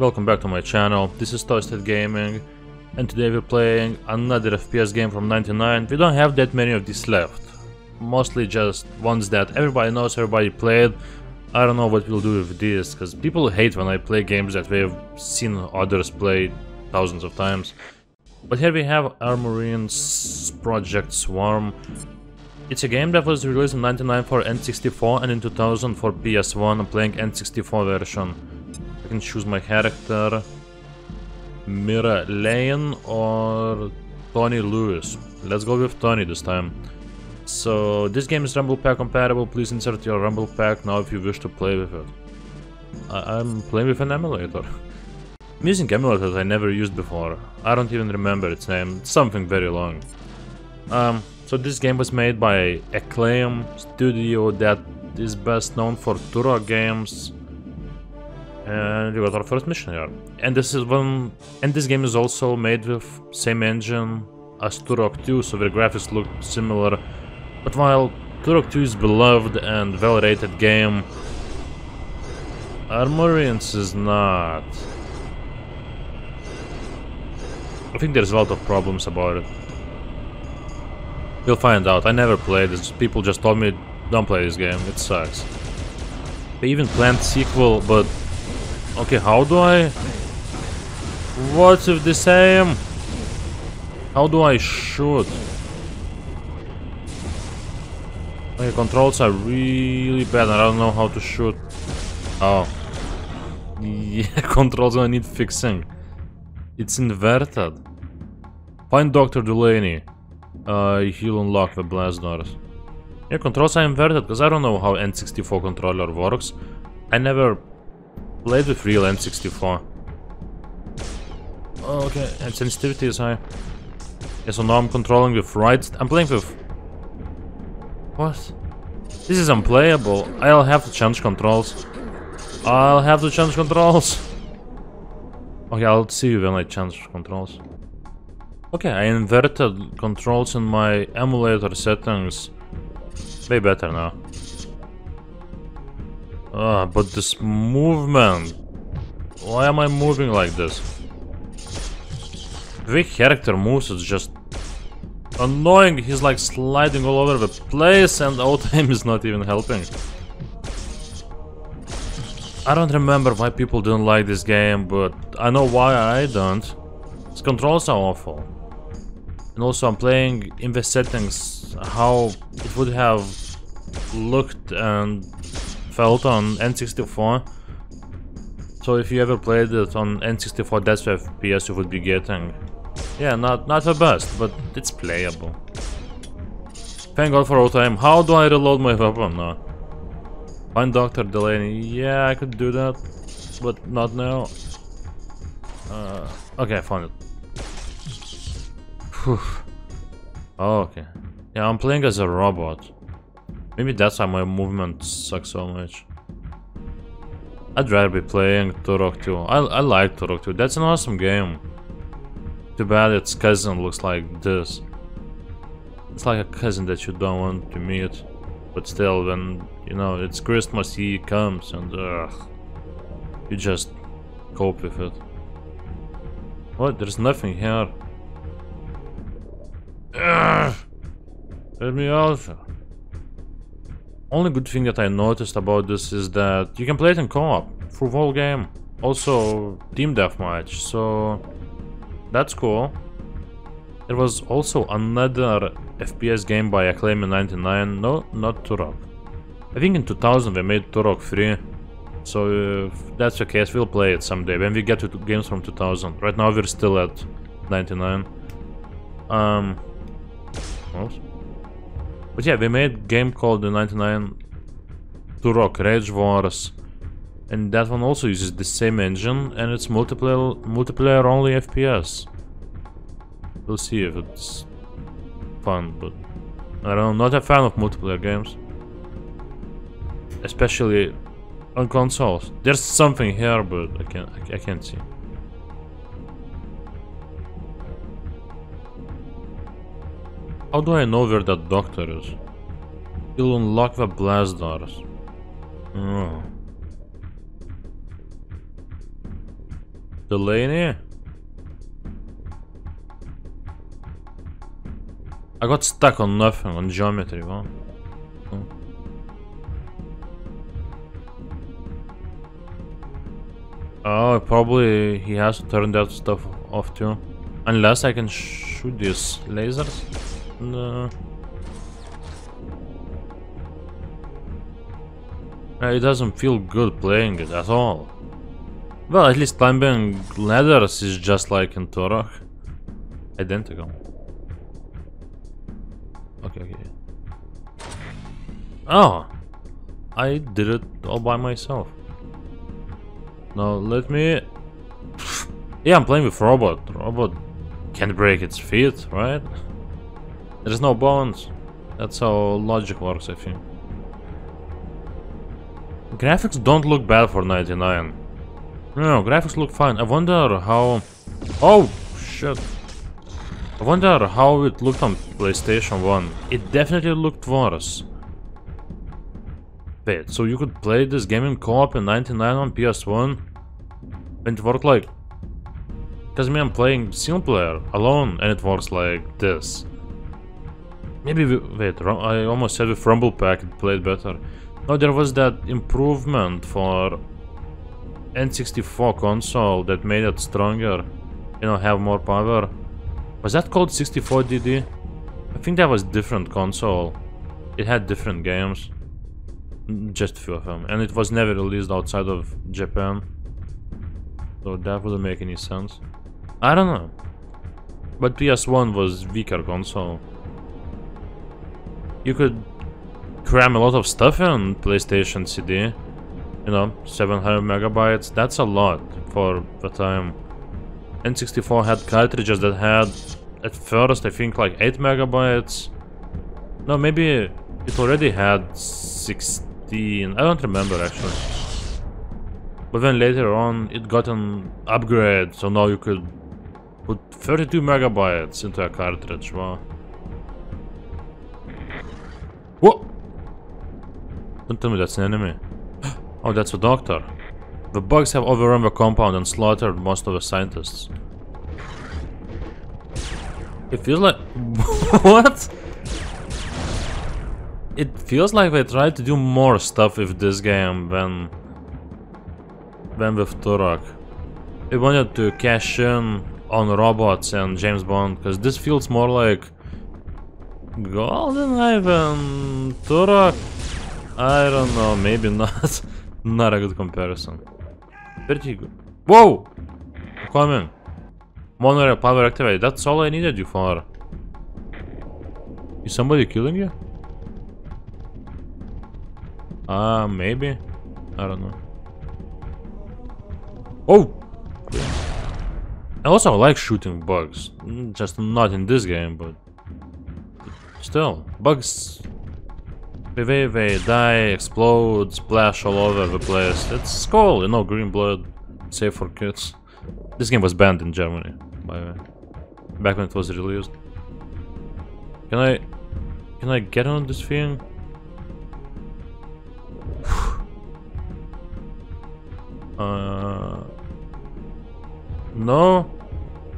Welcome back to my channel, this is Toasted Gaming and today we're playing another FPS game from 99. We don't have that many of these left, mostly just ones that everybody knows, everybody played. I don't know what we'll do with this, because people hate when I play games that we've seen others play thousands of times. But here we have Armorines Project Swarm. It's a game that was released in 99 for N64 and in 2000 for PS1. I'm playing N64 version. Can choose my character. Mira Lane or Tony Lewis. Let's go with Tony this time. So this game is Rumble Pack compatible. Please insert your Rumble Pack now if you wish to play with it. I am playing with an emulator. I'm using emulator that I never used before. I don't even remember its name. Something very long. Um, so this game was made by Acclaim Studio that is best known for Turok games. And got our first mission here. And this is one and this game is also made with same engine as Turok 2, so the graphics look similar. But while Turok 2 is beloved and well-rated game, Armorines is not. I think there's a lot of problems about it. We'll find out. I never played this. People just told me, don't play this game. It sucks. They even planned sequel, but... Okay, how do I... What's with the same? How do I shoot? Okay, controls are really bad I don't know how to shoot. Oh. Yeah, controls gonna need fixing. It's inverted. Find Dr. Delaney. Uh, he'll unlock the blast doors. Yeah, controls are inverted, because I don't know how N64 controller works. I never played with real N64. Oh, Okay, and sensitivity is high. Yeah, so now I'm controlling with right... I'm playing with... What? This is unplayable. I'll have to change controls. I'll have to change controls. Okay, I'll see you when I change controls. Okay, I inverted controls in my emulator settings. Way better now. Ah, but this movement... Why am I moving like this? The character moves is just annoying. He's like sliding all over the place and all time is not even helping. I don't remember why people didn't like this game, but I know why I don't. Its controls are awful. And also I'm playing in the settings how it would have looked and felt on N64. So if you ever played it on N64, that's the FPS you would be getting. Yeah, not, not the best, but it's playable. Thank god for auto-aim. How do I reload my weapon now? Find Dr. Delaney. Yeah, I could do that, but not now. Uh, okay, I found it. Whew. Oh, okay. Yeah, I'm playing as a robot. Maybe that's why my movement sucks so much. I'd rather be playing Turok 2. I, I like Turok 2. That's an awesome game. Too bad its cousin looks like this. It's like a cousin that you don't want to meet. But still, when, you know, it's Christmas, he comes and, ugh, you just cope with it. What? There's nothing here. Ugh! Let me out. Only good thing that I noticed about this is that you can play it in co-op through whole game. Also, team deathmatch, so that's cool. It was also another FPS game by Acclaim in 99, no, not Turok. I think in 2000 they made Turok 3, so if that's the case, we'll play it someday, when we get to games from 2000. Right now we're still at 99. Um, but yeah, we made game called the 99 Turok Rage Wars, and that one also uses the same engine, and it's multiplayer, multiplayer only FPS. We'll see if it's fun, but I don't know, not a fan of multiplayer games. Especially on consoles. There's something here, but I can't, I can't see. How do I know where that doctor is? He'll unlock the blast doors. Oh. Delaney? I got stuck on nothing, on geometry, huh? Hmm. Oh, probably he has to turn that stuff off too. Unless I can shoot these lasers. No. Uh, it doesn't feel good playing it at all. Well, at least climbing ladders is just like in Turok. Identical. Okay, okay. Oh! I did it all by myself. Now let me... yeah, I'm playing with robot. Robot can't break its feet, right? There's no bones. That's how logic works, I think. Graphics don't look bad for 99. No, graphics look fine. I wonder how... Oh, shit. I wonder how it looked on PlayStation 1. It definitely looked worse. Wait, so you could play this game in co-op in 99 on PS1? And it worked like... Because me, I'm playing single player, alone, and it works like this. Maybe, we, wait, I almost said with Rumble Pack it played better. No, there was that improvement for N64 console that made it stronger. You know, have more power. Was that called 64DD? I think that was different console. It had different games. Just a few of them. And it was never released outside of Japan. So that wouldn't make any sense. I don't know. But PS1 was weaker console. You could cram a lot of stuff in PlayStation CD. You know, 700 megabytes. That's a lot for the time. N64 had cartridges that had, at first, I think like 8 megabytes. No, maybe it already had 16. I don't remember actually. But then later on, it got an upgrade, so now you could put 32 megabytes into a cartridge. Wow. What? Don't tell me that's an enemy. Oh, that's a doctor. The bugs have overrun the compound and slaughtered most of the scientists. It feels like... what? It feels like they tried to do more stuff with this game than... than with Turok. They wanted to cash in on robots and James Bond, because this feels more like... GoldenEye Ivan, Turok? I don't know, maybe not. not a good comparison. Pretty good. Whoa! Coming. Monorail power activated. That's all I needed you for. Is somebody killing you? Ah, uh, maybe. I don't know. Oh! I also like shooting bugs. Mm, just not in this game, but... Still, bugs... They, they die, explode, splash all over the place. It's cool, you know, green blood, safe for kids. This game was banned in Germany, by the way. Back when it was released. Can I... Can I get on this thing? uh... No?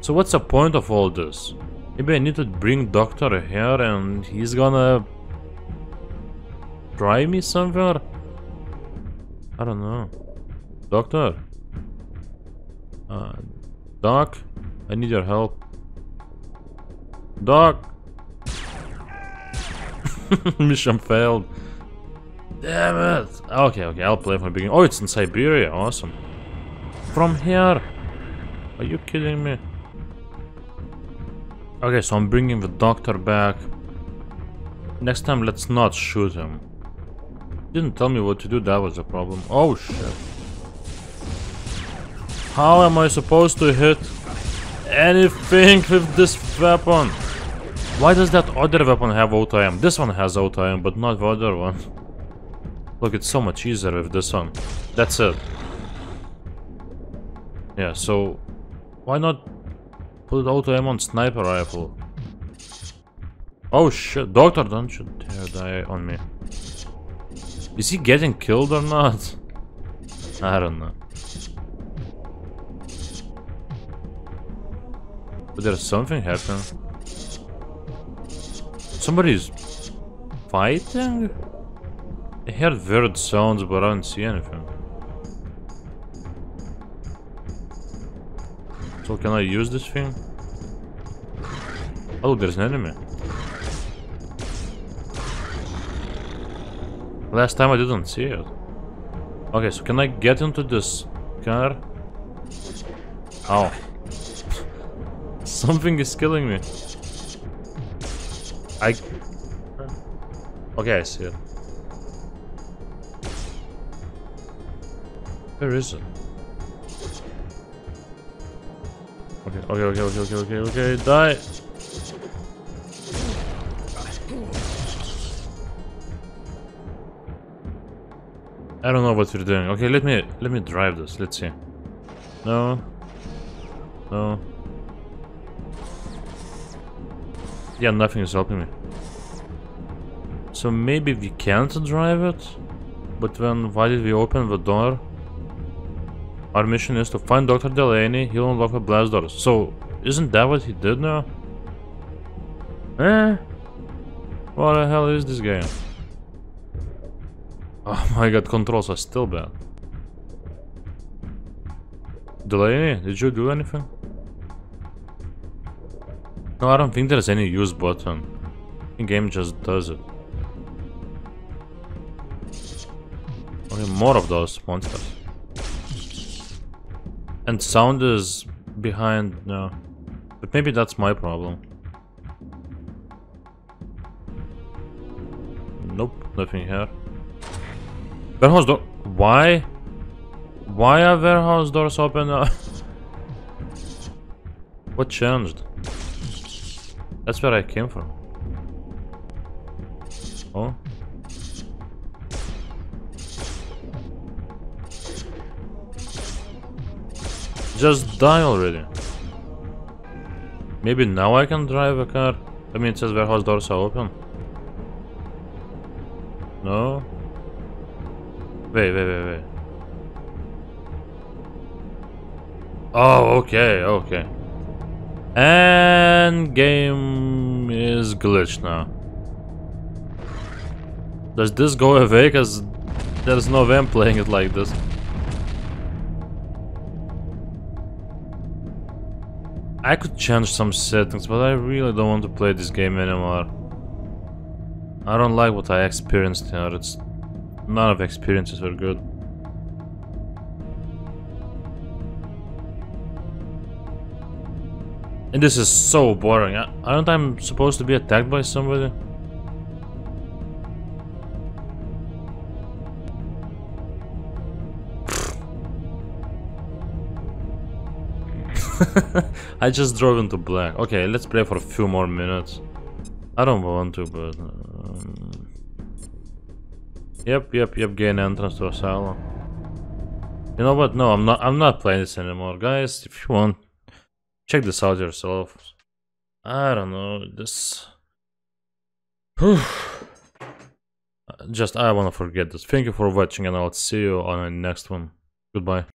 So what's the point of all this? Maybe I need to bring Doctor here and he's gonna... Drive me somewhere? I don't know. Doctor? Uh, Doc? I need your help. Doc! Mission failed. Damn it! Okay, okay, I'll play from the beginning. Oh, it's in Siberia, awesome. From here? Are you kidding me? Okay, so I'm bringing the doctor back. Next time, let's not shoot him. Didn't tell me what to do, that was a problem. Oh, shit. How am I supposed to hit anything with this weapon? Why does that other weapon have auto-aim? This one has auto-aim, but not the other one. Look, it's so much easier with this one. That's it. Yeah, so... Why not put auto-aim on sniper rifle? Oh shit, doctor, don't you dare die on me. Is he getting killed or not? I don't know. But there's something happening. Somebody's fighting? I heard weird sounds, but I don't see anything. So can I use this thing? Oh, there's an enemy. Last time I didn't see it. Okay, so can I get into this car? Oh. Something is killing me. I... Okay, I see it. Where is it? Okay, okay, okay, okay, okay, okay, die! I don't know what we're doing. Okay, let me let me drive this. Let's see. No. No. Yeah, nothing is helping me. So maybe we can't drive it? But then why did we open the door? Our mission is to find Dr. Delaney, he'll unlock the blast doors. So, isn't that what he did now? Eh? What the hell is this game? Oh my god, controls are still bad. Delaney, did you do anything? No, I don't think there's any use button. The game just does it. Okay, more of those monsters. And sound is behind, no. But maybe that's my problem. Nope, nothing here. Warehouse door. Why? Why are warehouse doors open? what changed? That's where I came from. Oh. Just die already. Maybe now I can drive a car? I mean, it says warehouse doors are open. No? Wait, wait, wait, wait. Oh, okay, okay. And game is glitched now. Does this go away? Cause there's no way playing it like this. I could change some settings, but I really don't want to play this game anymore. I don't like what I experienced here. It's None of experiences were good. And this is so boring. Aren't I supposed to be attacked by somebody? I just drove into black. Okay, let's play for a few more minutes. I don't want to, but... Um... Yep, yep, yep, gain entrance to Asylum. You know what? No, I'm not I'm not playing this anymore. Guys, if you want, check this out yourself. I don't know, this... Just, I wanna forget this. Thank you for watching and I'll see you on the next one. Goodbye.